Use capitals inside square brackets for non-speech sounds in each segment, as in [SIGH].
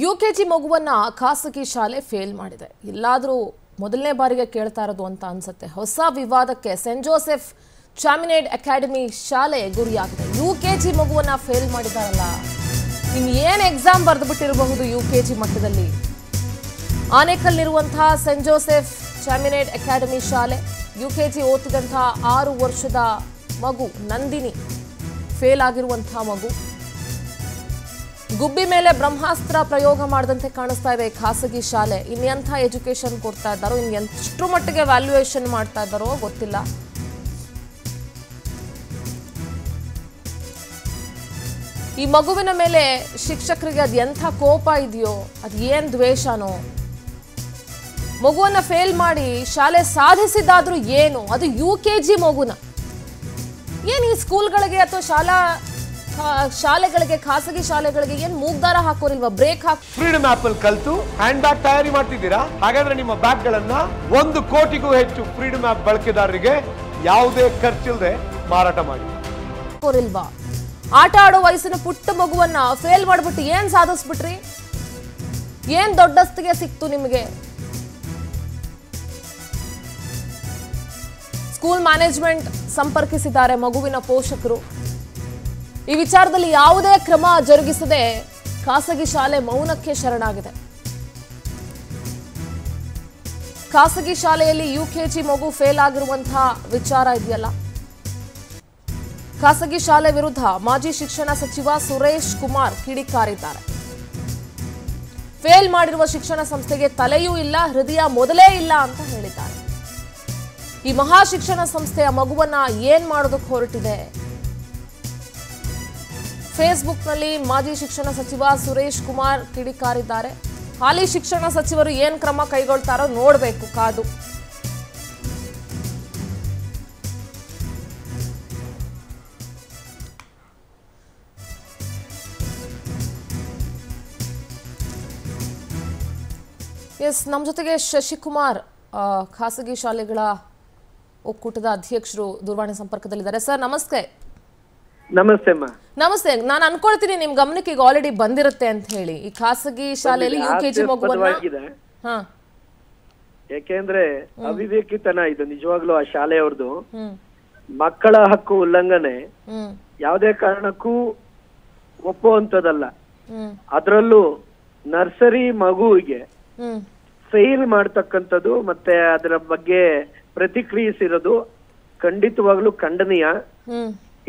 You K G ಮಗುವನ್ನ ಖಾಸಗಿ ಶಾಲೆ ಫೇಲ್ ಮಾಡಿದೆ. ಎಲ್ಲಾದರೂ ಮೊದಲನೇ ಬಾರಿಗೆ ಕೇಳ್ತಾ ಇರೋದು ಅಂತ ಅನ್ಸುತ್ತೆ. ಹೊಸ ವಿವಾದಕ್ಕೆ ಸೆಂಟ್ ಜೋಸೆಫ್ ಚಾಮಿನೇಡ್ ಅಕಾಡೆಮಿ ಶಾಲೆ ಗುರಿಯಾಗಿದೆ. ಯು ಕೆ ಜಿ ಮಗುವನ್ನ ಫೇಲ್ ಮಾಡಿದಾರಲ್ಲ ಇನ್ನು ಏನು ಎಕ್ಸಾಮ್ ಬರೆದುಬಿಟ್ಟಿರಬಹುದು ಯು ಕೆ ಜಿ ಮಟ್ಟದಲ್ಲಿ? ಆನೇಕಲ್ನಿರುವಂತಹ ಸೆಂಟ್ ಜೋಸೆಫ್ ಚಾಮಿನೇಡ್ ಅಕಾಡೆಮಿ ಶಾಲೆ ಯು ಕೆ ಜಿ ಓದ್ತಿದ್ದಂತಹ ಆರು ವರ್ಷದ ಮಗು ನಂದಿನಿ ಫೇಲ್ ಆಗಿರುವಂತಹ ಮಗು. ಗುಬ್ಬಿ ಮೇಲೆ ಬ್ರಹ್ಮಾಸ್ತ್ರ ಪ್ರಯೋಗ ಮಾಡಿದಂತೆ ಕಾಣಿಸ್ತಾ ಇದೆ. ಖಾಸಗಿ ಶಾಲೆ, ಇನ್ನೆಂಥ ಎಜುಕೇಶನ್ ಕೊಡ್ತಾ ಇದ್ದಾರೋ ಇನ್ ಎಷ್ಟು ಮಟ್ಟಿಗೆ ವ್ಯಾಲ್ಯೂಯೇಷನ್ ಮಾಡ್ತಾ ಇದ್ದಾರೋ ಗೊತ್ತಿಲ್ಲ. ಈ ಮಗುವಿನ ಮೇಲೆ ಶಿಕ್ಷಕರಿಗೆ ಅದು ಎಂಥ ಕೋಪ ಇದೆಯೋ, ಅದು ಏನು ದ್ವೇಷನೋ? ಮಗುವನ್ನ ಫೇಲ್ ಮಾಡಿ ಶಾಲೆ ಸಾಧಿಸಿದಾದ್ರೂ ಏನು? ಅದು ಯು ಕೆ ಜಿ ಮಗುನ. ಏನು ಈ ಸ್ಕೂಲ್ಗಳಿಗೆ ಅಥವಾ ಶಾಲಾ ಶಾಲೆಗಳಿಗೆ ಖಾಸಗಿ ಶಾಲೆಗಳಿಗೆ ಏನ್ ಮೂಗ್ದಾರ ಹಾಕೋರಿಲ್ವಾ? ಬ್ರೇಕ್ ಹಾಕ್ ಫ್ರೀಡಮ್ ಆಪ್ ಅಲ್ಲಿ ಕಲ್ತು ಹ್ಯಾಂಡ್ ಬ್ಯಾಗ್ ತಯಾರಿ ಮಾಡ್ತಿದ್ದೀರಾ? ಹಾಗಾದ್ರೆ ನಿಮ್ಮ ಬ್ಯಾಗ್ ಗಳನ್ನ ಒಂದು ಕೋಟಿಗೂ ಹೆಚ್ಚು ಫ್ರೀಡಮ್ ಆಪ್ ಬಳಕೆದಾರರಿಗೆ ಯಾವುದೇ ಖರ್ಚಿಲ್ಲದೆ ಮಾರಾಟ ಮಾಡಿ. ಹಾಕೋರಿಲ್ವಾ? ಆಟ ಆಡೋ ವಯಸ್ಸಿನ ಪುಟ್ಟ ಮಗುವನ್ನ ಫೇಲ್ ಮಾಡ್ಬಿಟ್ಟು ಏನ್ ಸಾಧಿಸ್ಬಿಟ್ರಿ? ಏನ್ ದೊಡ್ಡಸ್ತಿಗೆ ಸಿಕ್ತು ನಿಮಗೆ? ಸ್ಕೂಲ್ ಮ್ಯಾನೇಜ್ಮೆಂಟ್ ಸಂಪರ್ಕಿಸಿದ್ದಾರೆ ಮಗುವಿನ ಪೋಷಕರು. ಈ ವಿಚಾರದಲ್ಲಿ ಯಾವುದೇ ಕ್ರಮ ಜರುಗಿಸದೆ ಖಾಸಗಿ ಶಾಲೆ ಮೌನಕ್ಕೆ ಶರಣಾಗಿದೆ. ಖಾಸಗಿ ಶಾಲೆಯಲ್ಲಿ ಯುಕೆಜಿ ಮಗು ಫೇಲ್ ಆಗಿರುವಂತಹ ವಿಚಾರ ಇದೆಯಲ್ಲ? ಖಾಸಗಿ ಶಾಲೆ ವಿರುದ್ಧ ಮಾಜಿ ಶಿಕ್ಷಣ ಸಚಿವ ಸುರೇಶ್ ಕುಮಾರ್ ಕಿಡಿಕಾರಿದ್ದಾರೆ. ಫೇಲ್ ಮಾಡಿರುವ ಶಿಕ್ಷಣ ಸಂಸ್ಥೆಗೆ ತಲೆಯೂ ಇಲ್ಲ, ಹೃದಯ ಮೊದಲೇ ಇಲ್ಲ ಅಂತ ಹೇಳಿದ್ದಾರೆ. ಈ ಮಹಾ ಶಿಕ್ಷಣ ಸಂಸ್ಥೆಯ ಮಗುವನ್ನ ಏನ್ ಮಾಡೋದಕ್ಕೆ ಹೊರಟಿದೆ? ಫೇಸ್ಬುಕ್ನಲ್ಲಿ ಮಾಜಿ ಶಿಕ್ಷಣ ಸಚಿವ ಸುರೇಶ್ ಕುಮಾರ್ ಕಿಡಿಕಾರಿದ್ದಾರೆ. ಹಾಲಿ ಶಿಕ್ಷಣ ಸಚಿವರು ಏನ್ ಕ್ರಮ ಕೈಗೊಳ್ತಾರೋ ನೋಡಬೇಕು ಕಾದು. ಎಸ್ ನಮ್ಮ ಜೊತೆಗೆ ಶಶಿಕುಮಾರ್ ಖಾಸಗಿ ಶಾಲೆಗಳ ಒಕ್ಕೂಟದ ಅಧ್ಯಕ್ಷರು ದೂರವಾಣಿ ಸಂಪರ್ಕದಲ್ಲಿದ್ದಾರೆ. ಸರ್, ನಮಸ್ತೆ. ನಮಸ್ತೆ ಅಮ್ಮ ನಮಸ್ತೆ. ನಾನು ಅನ್ಕೊಳ್ತೀನಿ ನಿಮ್ ಗಮನಕ್ಕೆ ಈಗ ಆಲ್ರೆಡಿ ಬಂದಿರುತ್ತೆ ಅಂತ ಹೇಳಿ. ಈ ಖಾಸಗಿ ಶಾಲೆಯಲ್ಲಿ ಯು ಕೆ ಜಿ ಮಗುವನ್ನ ಹಾ. ಯಾಕೆಂದ್ರೆ ಅವಿವೇಕಿತನ ಇದು ನಿಜವಾಗ್ಲೂ ಆ ಶಾಲೆಯವ್ರದ್ದು ಮಕ್ಕಳ ಹಕ್ಕು ಉಲ್ಲಂಘನೆ. ಯಾವುದೇ ಕಾರಣಕ್ಕೂ ಒಪ್ಪುವಂತದಲ್ಲ ಅದರಲ್ಲೂ ನರ್ಸರಿ ಮಗುವಿಗೆ ಫೇಲ್ ಮಾಡ್ತಕ್ಕಂಥದ್ದು ಮತ್ತೆ ಅದರ ಬಗ್ಗೆ ಪ್ರತಿಕ್ರಿಯಿಸಿರೋದು ಖಂಡಿತವಾಗ್ಲೂ ಖಂಡನೀಯ.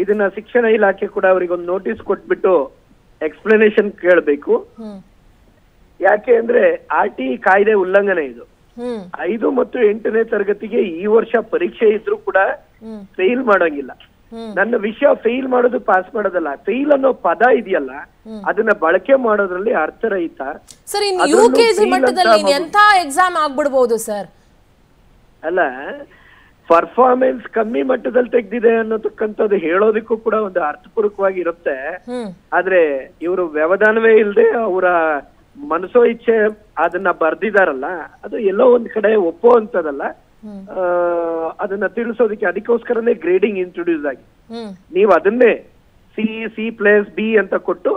ಇದನ್ನ ಶಿಕ್ಷಣ ಇಲಾಖೆ ಕೂಡ ಅವರಿಗೆ ಒಂದು ನೋಟಿಸ್ ಕೊಟ್ಬಿಟ್ಟು ಎಕ್ಸ್ಪ್ಲನೇಷನ್ ಕೇಳಬೇಕು. ಯಾಕೆ ಅಂದ್ರೆ ಆರ್ ಟಿ ಕಾಯ್ದೆ ಉಲ್ಲಂಘನೆ ಇದು. ಐದು ಮತ್ತು ಎಂಟನೇ ತರಗತಿಗೆ ಈ ವರ್ಷ ಪರೀಕ್ಷೆ ಇದ್ರೂ ಕೂಡ ಫೇಲ್ ಮಾಡೋಂಗಿಲ್ಲ. ನನ್ನ ವಿಷಯ ಫೇಲ್ ಮಾಡೋದು ಪಾಸ್ ಮಾಡೋದಲ್ಲ. ಫೇಲ್ ಅನ್ನೋ ಪದ ಇದೆಯಲ್ಲ ಅದನ್ನ ಬಳಕೆ ಮಾಡೋದ್ರಲ್ಲಿ ಅರ್ಥರಹಿತ ಸರ್ ಇನ್ನು ಯು ಅದ್ರಲ್ಲೂ ಕೆ ಜಿ ಮಟ್ಟದಲ್ಲಿ ಎಂಥ ಎಕ್ಸಾಮ್ ಆಗ್ಬಿಡಬಹುದು ಸರ್? ಅಲ್ಲ ಪರ್ಫಾರ್ಮೆನ್ಸ್ ಕಮ್ಮಿ ಮಟ್ಟದಲ್ಲಿ ತೆಗ್ದಿದೆ ಅನ್ನೋದಕ್ಕಂಥದ್ದು ಹೇಳೋದಕ್ಕೂ ಕೂಡ ಒಂದು ಅರ್ಥಪೂರ್ವಕವಾಗಿ ಇರುತ್ತೆ. ಆದ್ರೆ ಇವರು ವ್ಯವಧಾನವೇ ಇಲ್ಲದೆ ಅವರ ಮನಸೋ ಇಚ್ಛೆ ಅದನ್ನ ಬರ್ದಿದಾರಲ್ಲ ಅದು ಎಲ್ಲೋ ಒಂದ್ ಕಡೆ ಒಪ್ಪೋ ಅಂತದಲ್ಲ ಅದನ್ನ ತಿಳಿಸೋದಕ್ಕೆ ಅದಕ್ಕೋಸ್ಕರನೇ ಗ್ರೇಡಿಂಗ್ ಇಂಟ್ರೊಡ್ಯೂಸ್ ಆಗಿ. ನೀವು ಅದನ್ನೇ ಸಿ ಸಿ ಪ್ಲಸ್ ಬಿ ಅಂತ ಕೊಟ್ಟು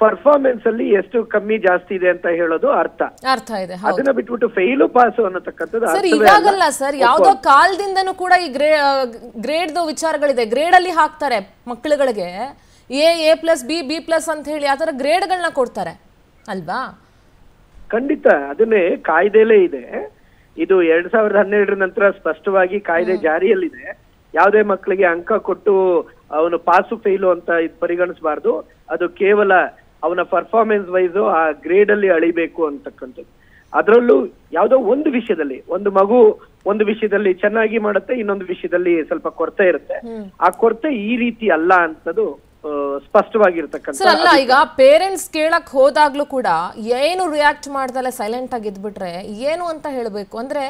ಪರ್ಫಾರ್ಮೆನ್ಸ್ ಅಲ್ಲಿ ಎಷ್ಟು ಕಮ್ಮಿ ಜಾಸ್ತಿ ಇದೆ ಅಂತ ಹೇಳೋದು ಅರ್ಥ. ಅರ್ಥ ಇದೆ ಅದನ್ನ ಬಿಟ್ಬಿಟ್ಟು ಫೇಲು ಪಾಸು ಅನ್ನತಕ್ಕಂಥದ್ದು ಸರ್ ಇವಾಗಲ್ಲ. ಸರ್ ಯಾವ್ದೋ ಕಾಲದಿಂದನೂ ಕೂಡ ಈ ಗ್ರೇ ಗ್ರೇಡ್ದು ವಿಚಾರಗಳಿದೆ. ಗ್ರೇಡ್ ಅಲ್ಲಿ ಹಾಕ್ತಾರೆ ಮಕ್ಕಳುಗಳಿಗೆ. A A plus B B plus ಅಂತ ಹೇಳಿ ಆ ಥರ ಗ್ರೇಡ್ಗಳನ್ನ ಕೊಡ್ತಾರೆ. ಅಲ್ವಾ? ಖಂಡಿತ. ಅದನ್ನೇ ಕಾಯ್ದೆಲೇ ಇದೆ. ಇದು ಎರಡ್ ಸಾವಿರದ ಹನ್ನೆರಡರ ನಂತರ ಸ್ಪಷ್ಟವಾಗಿ ಕಾಯ್ದೆ ಜಾರಿಯಲ್ಲಿದೆ. ಯಾವುದೇ ಮಕ್ಕಳಿಗೆ ಅಂಕ ಕೊಟ್ಟು ಅವನು ಪಾಸು ಫೇಲು ಅಂತ ಇದು ಪರಿಗಣಿಸಬಾರ್ದು. ಅದು ಕೇವಲ ಅವನ ಪರ್ಫಾರ್ಮೆನ್ಸ್ ವೈಸ್ ಆ ಗ್ರೇಡ್ ಅಲ್ಲಿ ಅಳಿಬೇಕು ಅಂತಕ್ಕಂಥದ್ದು. ಅದರಲ್ಲೂ ಯಾವುದೋ ಒಂದು ವಿಷಯದಲ್ಲಿ ಒಂದು ಮಗು ಒಂದು ವಿಷಯದಲ್ಲಿ ಚೆನ್ನಾಗಿ ಮಾಡುತ್ತೆ ಇನ್ನೊಂದು ವಿಷಯದಲ್ಲಿ ಸ್ವಲ್ಪ ಕೊರತೆ ಇರುತ್ತೆ. ಆ ಕೊರತೆ ಈ ರೀತಿ ಅಲ್ಲ ಅಂತದ್ದು ಆ, ಸ್ಪಷ್ಟವಾಗಿರ್ತಕ್ಕಂಥ ಅಲ್ಲ ಈಗ ಪೇರೆಂಟ್ಸ್ ಕೇಳಕ್ ಹೋದಾಗ್ಲೂ ಕೂಡ ಏನು ರಿಯಾಕ್ಟ್ ಮಾಡ್ದಲೆ ಸೈಲೆಂಟ್ ಆಗಿ ಇದ್ಬಿಟ್ರೆ ಏನು ಅಂತ ಹೇಳ್ಬೇಕು? ಅಂದ್ರೆ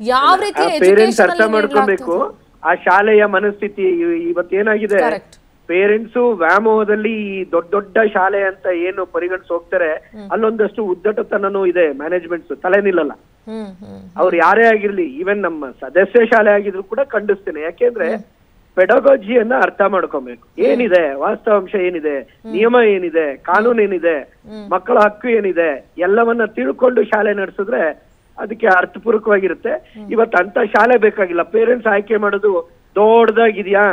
ಯಾವ ರೀತಿ ಪೇರೆಂಟ್ಸ್ ಅರ್ಥ ಮಾಡ್ಕೊಬೇಕು. ಆ ಶಾಲೆಯ ಮನಸ್ಥಿತಿ ಇವ್- ಇವತ್ತೇನಾಗಿದೆ. ಪೇರೆಂಟ್ಸ್ ವ್ಯಾಮೋಹದಲ್ಲಿ ಈ ದೊಡ್ಡ ದೊಡ್ಡ ಶಾಲೆ ಅಂತ ಏನು ಪರಿಗಣಿಸಿ ಹೋಗ್ತಾರೆ ಅಲ್ಲೊಂದಷ್ಟು ಉದ್ದಟತನನೂ ಇದೆ ಮ್ಯಾನೇಜ್ಮೆಂಟ್ಸ್ ತಲೆ ನಿಲ್ಲಲ್ಲ ಅವ್ರು ಯಾರೇ ಆಗಿರ್ಲಿ ಈವನ್ ನಮ್ಮ ಸದಸ್ಯ ಶಾಲೆ ಆಗಿದ್ರು ಕೂಡ ಖಂಡಿಸ್ತೇನೆ. ಯಾಕೆಂದ್ರೆ ಪೆಡಗಾಜಿಯನ್ನ ಅರ್ಥ ಮಾಡ್ಕೊಬೇಕು. ಏನಿದೆ? ವಾಸ್ತವಾಂಶ ಏನಿದೆ? ನಿಯಮ ಏನಿದೆ? ಕಾನೂನು ಏನಿದೆ? ಮಕ್ಕಳ ಹಕ್ಕು ಏನಿದೆ? ಎಲ್ಲವನ್ನ ತಿಳ್ಕೊಂಡು ಶಾಲೆ ನಡೆಸಿದ್ರೆ ಅದಕ್ಕೆ ಅರ್ಥಪೂರ್ವಕವಾಗಿರುತ್ತೆ. ಇವತ್ತು ಅಂತ ಶಾಲೆ ಬೇಕಾಗಿಲ್ಲ. ಪೇರೆಂಟ್ಸ್ ಆಯ್ಕೆ ಮಾಡೋದು ದೊಡ್ಡದಾಗಿದ್ಯಾ?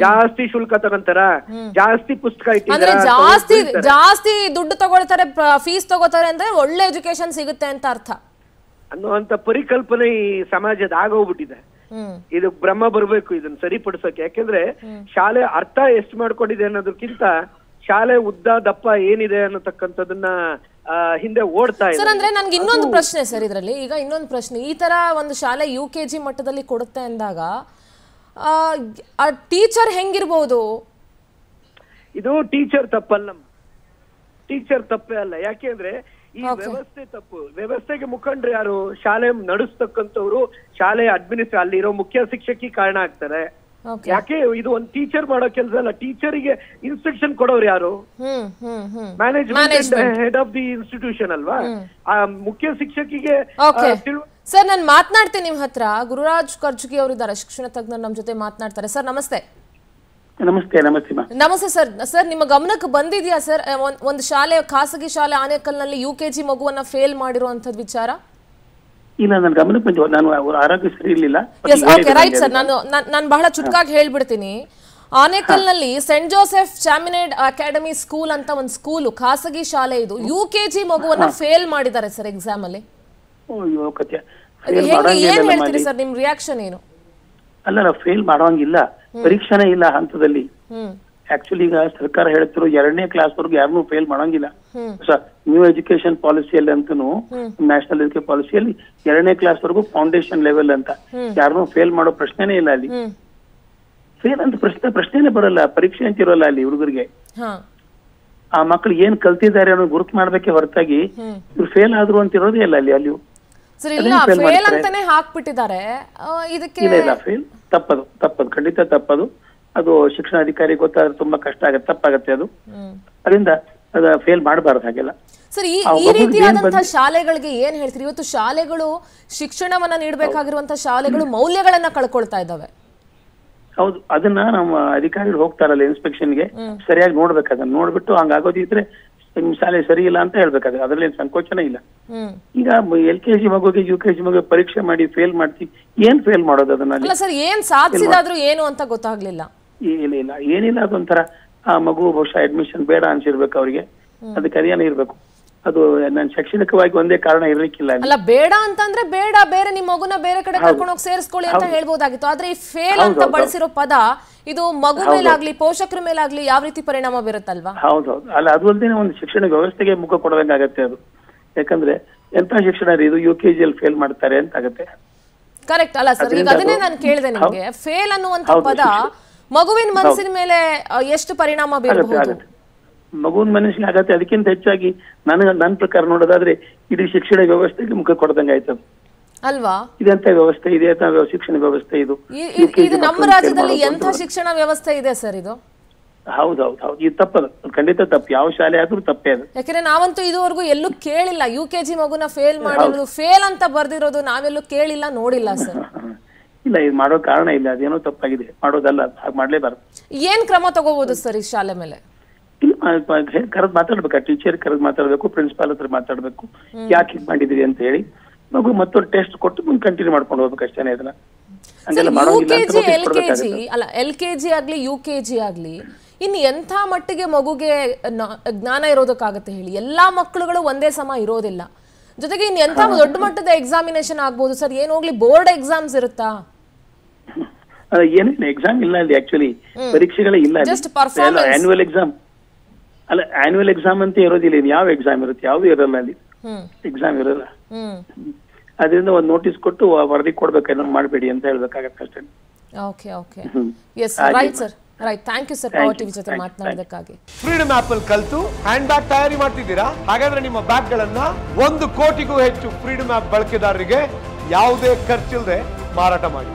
ಜಾಸ್ತಿ ಶುಲ್ಕ ತಗೊಂತಾರ? ಜಾಸ್ತಿ ಪುಸ್ತಕ ಇಟ್ಟಿದ್ದಾರೆ ಜಾಸ್ತಿ ಜಾಸ್ತಿ ದುಡ್ಡು ತಗೊಳ್ತಾರೆ ಫೀಸ್ ತಗೋತಾರೆ ಅಂದ್ರೆ ಒಳ್ಳೆ ಎಜುಕೇಶನ್ ಸಿಗುತ್ತೆ ಅಂತ ಅರ್ಥ. ಅನ್ನುವಂತ ಪರಿಕಲ್ಪನೆ ಈ ಸಮಾಜದ ಆಗೋಗ್ಬಿಟ್ಟಿದೆ. ಇದು ಬ್ರಹ್ಮ ಬರ್ಬೇಕು ಇದನ್ನ ಸರಿಪಡಿಸೋಕೆ. ಯಾಕೆಂದ್ರೆ ಶಾಲೆ ಅರ್ಥ ಎಷ್ಟು ಮಾಡ್ಕೊಂಡಿದೆ ಅನ್ನೋದಕ್ಕಿಂತ ಶಾಲೆ ಉದ್ದ ದಪ್ಪ ಏನಿದೆ ಅನ್ನತಕ್ಕಂಥದನ್ನ ಹಿಂದೆ ಓಡ್ತಾ ಸರ್ ಇದೆ ಅಂದ್ರೆ ನನ್ಗೆ ಇನ್ನೊಂದು ಪ್ರಶ್ನೆ ಸರ್ ಇದರಲ್ಲಿ. ಈಗ ಇನ್ನೊಂದು ಪ್ರಶ್ನೆ. ಈ ತರ ಒಂದು ಶಾಲೆ ಯು ಕೆ ಜಿ ಮಟ್ಟದಲ್ಲಿ ಕೊಡುತ್ತೆ ಅಂದಾಗ ಆ ಟೀಚರ್ ಹೆಂಗಿರ್ಬೋದು? ಇದು ಟೀಚರ್ ತಪ್ಪಲ್ಲ. ಟೀಚರ್ ತಪ್ಪೇ ಅಲ್ಲ. ಯಾಕೆಂದ್ರೆ ಈ ವ್ಯವಸ್ಥೆ ತಪ್ಪು. ವ್ಯವಸ್ಥೆಗೆ ಮುಖಂಡ್ರು ಯಾರು? ಶಾಲೆ ನಡೆಸ್ತಕ್ಕಂಥವ್ರು ಶಾಲೆ ಅಡ್ಮಿನಿಸ್ಟ್ರ ಅಲ್ಲಿರೋ ಮುಖ್ಯ ಶಿಕ್ಷಕಿ ಕಾರಣ ಆಗ್ತಾರೆ. ಯಾಕೆ ಇದು ಒಂದು ಟೀಚರ್ ಮಾಡೋ ಕೆಲಸ ಅಲ್ಲ? ಟೀಚರಿಗೆ ಇನ್ಸ್ಟ್ರಕ್ಷನ್ ಕೊಡೋರು ಯಾರು? Management head of the institution ಅಲ್ವಾ? ಆ ಮುಖ್ಯ ಶಿಕ್ಷಕಿಗೆ ಓಕೆ ಆ, ತಿಳು- ಸರ್ ನಾನು ಮಾತನಾಡ್ತೀನಿ ನಿಮ್ಮ ಹತ್ರ. ಗುರುರಾಜ್ ಕರ್ಜುಗಿ ಅವರು ಇದ್ದಾರೆ ಶಿಕ್ಷಣ ತಜ್ಞರು ನಮ್ಮ ಜೊತೆ ಮಾತನಾಡ್ತಾರೆ. ಸರ್ ನಮಸ್ತೆ. ನಮಸ್ತೆ ನಮಸ್ತೆ ನಮಸ್ತೆ ಸರ್. ಸರ್ ನಿಮ್ಮ ಗಮನಕ್ಕೆ ಬಂದಿದೆಯಾ ಸರ್? ಒಂದು ಶಾಲೆ ಖಾಸಗಿ ಶಾಲೆ ಆನೇಕಲ್ನಲ್ಲಿ ಯು ಕೆ ಜಿ ಮಗುವನ್ನ ಫೇಲ್ ಮಾಡಿರುವಂತದ್ ವಿಚಾರ? ಇಲ್ಲ ನನ್ನ ಗಮನಕ್ಕೆ ನಾನು ಆರೋಗ್ಯ ಸರಿ ಇರ್ಲಿಲ್ಲ. ಎಸ್ ಓಕೆ ರೈಟ್ ಸರ್ ನಾನು ನಾನು ಬಹಳ ಚುಟ್ಕಾಗಿ ಹೇಳ್ಬಿಡ್ತೀನಿ. ಆನೇಕಲ್ನಲ್ಲಿ saint Joseph Chaminade academy school ಅಂತ ಒಂದು ಸ್ಕೂಲು ಖಾಸಗಿ ಶಾಲೆ ಇದು. ಯು ಕೆ ಜಿ ಮಗುವನ್ನ ಫೇಲ್ ಮಾಡಿದ್ದಾರೆ ಸರ್ ಎಕ್ಸಾಮ್ ಅಲ್ಲಿ. ಏನ್ ಹೇಳ್ತೀರಿ ಸರ್ ನಿಮ್ ರಿಯಾಕ್ಷನ್ ಏನು? ಅಲ್ಲ ಫೇಲ್ ಮಾಡೋಂಗಿಲ್ಲ ಪರೀಕ್ಷೆನೇ ಇಲ್ಲ ಹಂತದಲ್ಲಿ. ಆಕ್ಚುಲಿ ಈಗ ಸರ್ಕಾರ ಹೇಳ್ತಿರೋ ಎರಡನೇ ಕ್ಲಾಸ್ ವರ್ಗ ಯಾರನ್ನೂ ಫೇಲ್ ಮಾಡೋಂಗಿಲ್ಲ. ನ್ಯೂ ಎಜುಕೇಶನ್ ಪಾಲಿಸಿಯಲ್ಲಿ ಅಂತೂ ನ್ಯಾಷನಲ್ ಎಜುಕೇಶನ್ ಪಾಲಿಸಿಯಲ್ಲಿ ಎರಡನೇ ಕ್ಲಾಸ್ ವರ್ಗು ಫೌಂಡೇಶನ್ ಲೆವೆಲ್ ಅಂತ. ಯಾರನ್ನೂ ಫೇಲ್ ಮಾಡೋ ಪ್ರಶ್ನೆನೇ ಇಲ್ಲ ಅಲ್ಲಿ. ಫೇಲ್ ಅಂತ ಪ್ರಶ್ನೆ ಪ್ರಶ್ನೆನೇ ಬರಲ್ಲ. ಪರೀಕ್ಷೆ ಅಂತ ಇರೋಲ್ಲ ಅಲ್ಲಿ ಹುಡುಗರಿಗೆ. ಆ ಮಕ್ಳು ಏನ್ ಕಲ್ತಿದ್ದಾರೆ ಅನ್ನೋ ಗುರುತು ಮಾಡ್ಬೇಕೆ ಹೊರತಾಗಿ ಇವ್ರು ಫೇಲ್ ಆದ್ರು ಅಂತ ಇರೋದೇ ಇಲ್ಲ ಅಲ್ಲಿ ಅಲ್ಲಿ. ಸರ್ ಇಲ್ಲ ಫೇಲ್? ಅಂತಾನೆ ಹಾಕ್ಬಿಟ್ಟಿದ್ದಾರೆ. ಇದಕ್ಕೆ ಇಲ್ಲ ಇಲ್ಲ ಫೇಲ್ ತಪ್ಪದು ತಪ್ಪದು ಖಂಡಿತ ತಪ್ಪದು. ಅದು ಶಿಕ್ಷಣ ಅಧಿಕಾರಿ ಗೊತ್ತಾದ್ರೆ ತುಂಬಾ ಕಷ್ಟ ಆಗುತ್ತೆ ತಪ್ಪಾಗತ್ತೆ ಅದು. ಅದರಿಂದ ಅದ ಫೇಲ್ ಮಾಡಬಾರ್ದು ಹಾಗೆಲ್ಲ. ಸರ್ ಈ ಈ ರೀತಿಯಾದಂತಹ ಶಾಲೆಗಳಿಗೆ ಏನ್ ಹೇಳ್ತೀರಿ? ಇವತ್ತು ಶಾಲೆಗಳು ಶಿಕ್ಷಣವನ್ನ ನೀಡಬೇಕಾಗಿರುವಂತಹ ಶಾಲೆಗಳು ಮೌಲ್ಯಗಳನ್ನ ಕಳ್ಕೊಳ್ತಾ ಇದ್ದಾವೆ. ಹೌದು ಅದನ್ನ ನಮ್ಮ ಅಧಿಕಾರಿಗಳು ಹೋಗ್ತಾರಲ್ಲ ಇನ್ಸ್ಪೆಕ್ಷನ್ಗೆ ಸರಿಯಾಗಿ ನೋಡ್ಬೇಕು ಅದನ್ನ ನೋಡ್ಬಿಟ್ಟು ಹಂಗಾಗೋದಿದ್ರೆ ನಿಮ್ ಶಾಲೆ ಸರಿ ಇಲ್ಲ ಅಂತ ಹೇಳ್ಬೇಕಾದ್ರೆ ಅದ್ರಲ್ಲಿ ಸಂಕೋಚನ ಇಲ್ಲ. ಈಗ ಎಲ್ ಕೆ ಜಿ ಮಗುಗೆ ಯು ಕೆ ಜಿ ಮಗುಗೆ ಪರೀಕ್ಷೆ ಮಾಡಿ ಫೇಲ್ ಮಾಡ್ತಿ ಏನ್ ಫೇಲ್ ಮಾಡೋದು ಅದನ್ನ ಸರ್ ಏನ್ ಸಾಧಿಸಿದಾದ್ರೂ ಏನು ಅಂತ ಗೊತ್ತಾಗ್ಲಿಲ್ಲ. ಇಲ್ಲ ಇಲ್ಲ. ಏನಿಲ್ಲ ಅದೊಂಥರ ಆ ಮಗು ಬಹುಶಃ ಅಡ್ಮಿಷನ್ ಬೇಡ ಅನ್ಸಿರ್ಬೇಕು ಅವ್ರಿಗೆ. ಅದಕ್ಕೆ ಅದೇನೋ ಇರ್ಬೇಕು. ಅದು ನಾನು ಶೈಕ್ಷಣಿಕವಾಗಿ ಒಂದೇ ಕಾರಣ ಇರ್ಲಿಕ್ಕಿಲ್ಲ ಅಲ್ಲಿ. ಬೇಡ ಅಂತಂದ್ರೆ ಬೇಡ ಬೇರೆ ನಿಮ್ ಮಗುನ ಬೇರೆ ಕಡೆ ಕರ್ಕೊಂಡು ಹೋಗಿ ಸೇರಿಸ್ಕೊಳ್ಳಿ ಅಂತ ಹೇಳ್ಬೋದಾಗಿತ್ತು. ಆದ್ರೆ ಈ ಫೇಲ್ ಅಂತ ಬಳಸಿರೋ ಪದ ಇದು ಮಗು ಮೇಲಾಗ್ಲಿ ಪೋಷಕರ ಮೇಲಾಗ್ಲಿ ಯಾವ ರೀತಿ ಪರಿಣಾಮ ಬೀರುತ್ತಲ್ವಾ? ಹೌದೌದು ಅಲ್ಲ ಅದು ಅಲ್ಲದೆ ಒಂದು ಶಿಕ್ಷಣ ವ್ಯವಸ್ಥೆಗೆ ಮುಖ ಕೊಡಬೇಕಾಗತ್ತೆ ಅದು. ಯಾಕಂದ್ರೆ ಎಂತ ಶಿಕ್ಷಣ ಇದು ಯು ಕೆ ಜಿಯಲ್ಲಿ ಫೇಲ್ ಮಾಡ್ತಾರೆ ಅಂತ ಆಗತ್ತೆ. ಕರೆಕ್ಟ್ ಅಲ್ಲ ಸರ್ ಈಗ ಅದನ್ನೇ ಅದು- ನಾನು ಕೇಳಿದೆ ನಿಮಗೆ. ಫೇಲ್ ಅನ್ನುವಂತ ಪದ ಮಗುವಿನ ಮನಸ್ಸಿನ ಮೇಲೆ ಎಷ್ಟು ಪರಿಣಾಮ ಬೀರುತ್ತೆ ಬೀರಬಹುದು? ಮಗುವಿನ ಮನಸ್ಸಿಗೆ ಆಗತ್ತೆ ಅದಕ್ಕಿಂತ ಹೆಚ್ಚಾಗಿ ನನಗ ನನ್ನ ಪ್ರಕಾರ ನೋಡೋದಾದ್ರೆ ಇಡೀ ಶಿಕ್ಷಣ ವ್ಯವಸ್ಥೆಗೆ ಮುಖ ಕೊಡದಂಗೆ ಆಯ್ತದ. ಅಲ್ವಾ? ಇದೆಂತ ವ್ಯವಸ್ಥೆ? ಇದೆ ಅಂತ ಶಿಕ್ಷಣ ವ್ಯವಸ್ಥೆ ಇದು. ಇದು ನಮ್ಮ ರಾಜ್ಯದಲ್ಲಿ ಎಂತ ಎಂಥ ಶಿಕ್ಷಣ ವ್ಯವಸ್ಥೆ ಇದೆ ಸರ್ ಇದು? ಹೌದೌದು ಹೌದು. ಇದು ತಪ್ಪದ. ಖಂಡಿತ ತಪ್ಪು. ಯಾವ ಶಾಲೆ ಆದ್ರೂ ತಪ್ಪೇ ಅದು. ಯಾಕಂದ್ರೆ ನಾವಂತೂ ಇದುವರೆಗೂ ಎಲ್ಲೂ ಕೇಳಿಲ್ಲ. ಯು ಕೆ ಜಿ ಮಗುನ ಫೇಲ್ ಮಾಡಿರೋದು ಫೇಲ್ ಅಂತ ಬರ್ದಿರೋದು ನಾವೆಲ್ಲೂ ಕೇಳಿಲ್ಲ ನೋಡಿಲ್ಲ ಸರ್. [LAUGHS] ಇಲ್ಲ ಇದು ಮಾಡೋ ಕಾರಣ ಇಲ್ಲ. ಅದೇನೋ ತಪ್ಪಾಗಿದೆ. ಮಾಡೋದಲ್ಲ ಹಾಗೆ ಮಾಡ್ಲೇಬಾರ್ದು. ಏನ್ ಕ್ರಮ ತಗೋಬಹುದು ಸರ್ ಈ ಶಾಲೆ ಮೇಲೆ? ಕರೆದ್ ಮಾತಾಡ್ಬೇಕು. ಟೀಚರ್ ಕರೆದ್ ಮಾತಾಡ್ಬೇಕು ಪ್ರಿನ್ಸಿಪಾಲ್ ಹತ್ರ ಮಾತಾಡ್ಬೇಕು. ಯಾಕೆ ಹೀಗ್ ಮಾಡಿದಿರಿ ಅಂತ ಹೇಳಿ ಮಗು ಮತ್ತೊಂದು ಟೆಸ್ಟ್ ಕೊಟ್ಟು ಮುಂದೆ ಕಂಟಿನ್ಯೂ ಮಾಡ್ಕೊಂಡು ಹೋಗ್ಬೇಕು ಅಷ್ಟೇನೆ notice ಎಲ್ ಕೆ ಜಿ ಅಲ್ಲ ಎಲ್ ಕೆ ಜಿ ಆಗ್ಲಿ ಯು ಕೆ ಜಿ ಆಗ್ಲಿ ಇನ್ನು ಎಂಥ ಮಟ್ಟಿಗೆ ಮಗುಗೆ ಜ್ಞಾನ ಇರೋದಕ್ಕಾಗತ್ತೆ ಹೇಳಿ. ಎಲ್ಲಾ ಮಕ್ಕಳುಗಳು ಒಂದೇ ಸಮ ಇರೋದಿಲ್ಲ. ಜೊತೆಗೆ ಇನ್ನು ಎಂಥ ದೊಡ್ಡ ಮಟ್ಟದ ಎಕ್ಸಾಮಿನೇಷನ್ ಆಗ್ಬೋದು. ಸರ್ ಏನ್ ಹೋಗ್ಲಿ ಬೋರ್ಡ್ ಎಕ್ಸಾಮ್ಸ್ ಇರುತ್ತಾ? ಏನೇನು ಎಕ್ಸಾಮ್ ಇಲ್ಲ ಅಲ್ಲಿ ಆಕ್ಚುಲಿ ಪರೀಕ್ಷೆಗಳೇ ಇಲ್ಲ ಜಸ್ಟ್. ಆನ್ಯುವಲ್ ಎಕ್ಸಾಮ್ ಅಲ್ಲ ಆನ್ಯುವಲ್ ಎಕ್ಸಾಮ್ ಅಂತ ಇರೋದಿಲ್ಲ ಇದು ಯಾವ ಎಕ್ಸಾಮ್ ಇರುತ್ತೆ? ಯಾವ್ದು ಇರಲ್ಲ ಅಲ್ಲಿ. ಹ್ಮ್. ಎಕ್ಸಾಮ್ ಇರಲ್ಲ. ಅದರಿಂದ ಒಂದು ನೋಟಿಸ್ ಕೊಟ್ಟು ವರದಿ ಕೊಡ್ಬೇಕು ಮಾಡಬೇಡಿ ಅಂತ ಹೇಳ್ಬೇಕಾಗತ್ತೆ ಅಷ್ಟೇ. Okay okay yes right sir right thank you sir Thank power TV ಜೊತೆ ಮಾತನಾಡೋದಕ್ಕಾಗಿ ಫ್ರೀಡಮ್ ಆಪ್ ಅಲ್ಲಿ ಕಲ್ತು ಹ್ಯಾಂಡ್ ಬ್ಯಾಗ್ ತಯಾರಿ ಮಾಡ್ತಿದ್ದೀರಾ? ಹಾಗಾದ್ರೆ ನಿಮ್ಮ ಬ್ಯಾಗ್ ಗಳನ್ನ ಒಂದು ಕೋಟಿಗೂ ಹೆಚ್ಚು ಫ್ರೀಡಮ್ ಆಪ್ ಬಳಕೆದಾರರಿಗೆ ಯಾವುದೇ ಖರ್ಚಿಲ್ಲದೆ ಮಾರಾಟ ಮಾಡಿ.